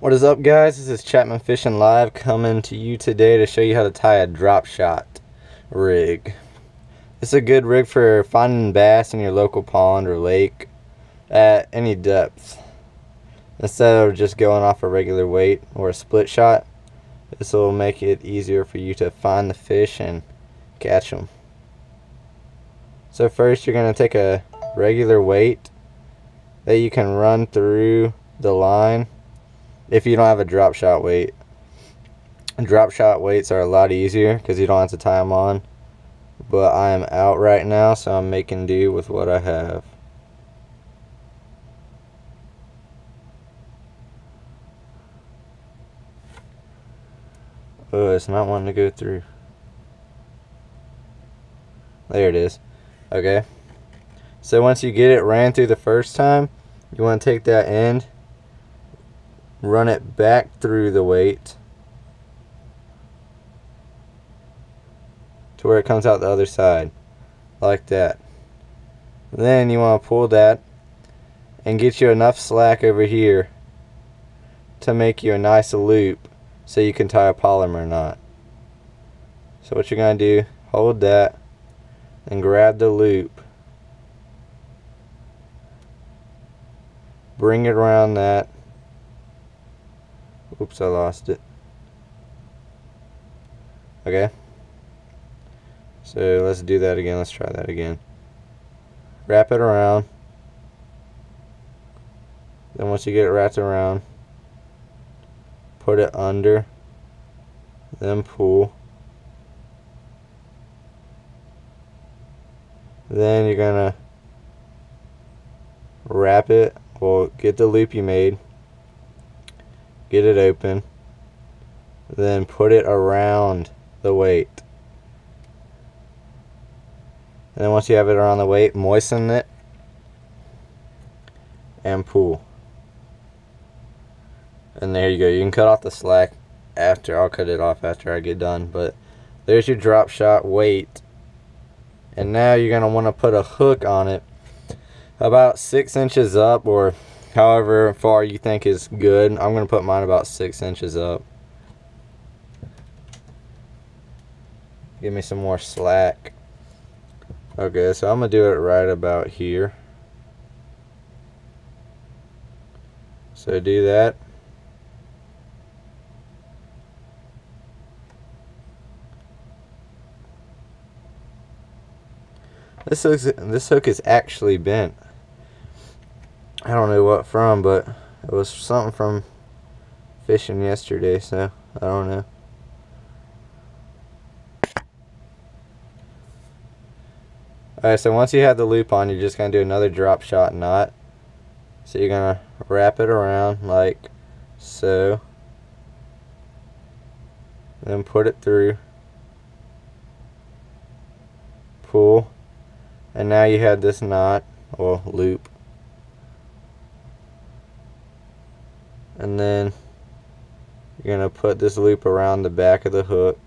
What is up guys? This is Chapman Fishing Life coming to you today to show you how to tie a drop shot rig. Is a good rig for finding bass in your local pond or lake at any depth. Instead of just going off a regular weight or a split shot, this will make it easier for you to find the fish and catch them. So first you're going to take a regular weight that you can run through the line if you don't have a drop shot weight. Drop shot weights are a lot easier because you don't have to tie them on. But I am out right now, so I'm making do with what I have. Oh, it's not wanting to go through. There it is. Okay. So once you get it ran through the first time, you want to take that end run it back through the weight to where it comes out the other side like that. Then you want to pull that and get you enough slack over here to make you a nice loop so you can tie a Palomar knot. So what you're going to do hold that and grab the loop. Bring it around that Oops, I lost it. Okay. So let's do that again. Let's try that again. Wrap it around. Then once you get it wrapped around, put it under, then pull. Then you're gonna wrap it, well get the loop you made, get it open, then put it around the weight. And then once you have it around the weight, moisten it and pull. And there you go. You can cut off the slack after. I'll cut it off after I get done. But there's your drop shot weight. And now you're going to want to put a hook on it about six inches up or however far you think is good. I'm going to put mine about six inches up. Give me some more slack. Okay, so I'm going to do it right about here. So do that. This hook, this hook is actually bent. I don't know what from, but it was something from fishing yesterday, so I don't know. Alright, so once you have the loop on, you're just going to do another drop shot knot. So you're going to wrap it around like so. Then put it through. Pull. And now you have this knot, or loop. And then you're going to put this loop around the back of the hook.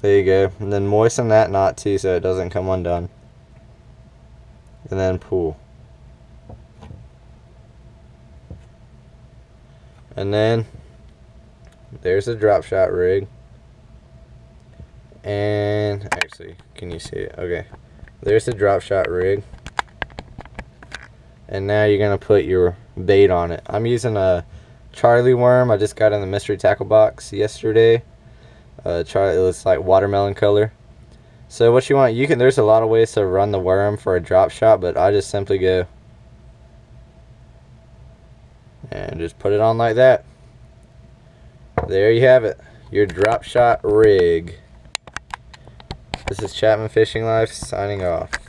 There you go. And then moisten that knot too so it doesn't come undone. And then pull. And then there's the drop shot rig and actually can you see? It okay. There's the drop shot rig. And now you're gonna put your bait on it. I'm using a Charlie worm. I just got in the mystery tackle box yesterday. Uh, Charlie it looks like watermelon color. So what you want you can there's a lot of ways to run the worm for a drop shot but I just simply go and just put it on like that. There you have it. Your drop shot rig is Chapman Fishing Life signing off.